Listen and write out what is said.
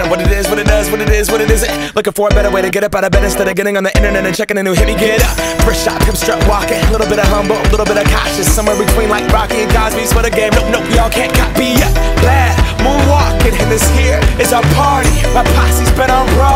is what it is what it is what it is Looking for a better way to get up out of bed instead of getting on the internet and checking a new hit. Me get up, first shot, pimp strut walking. A little bit of humble, a little bit of cautious. Somewhere between like Rocky and Cosby's for the game. Nope, nope, y'all can't copy yet. Glad moonwalking, and this here is our party. My posse's been on Broadway,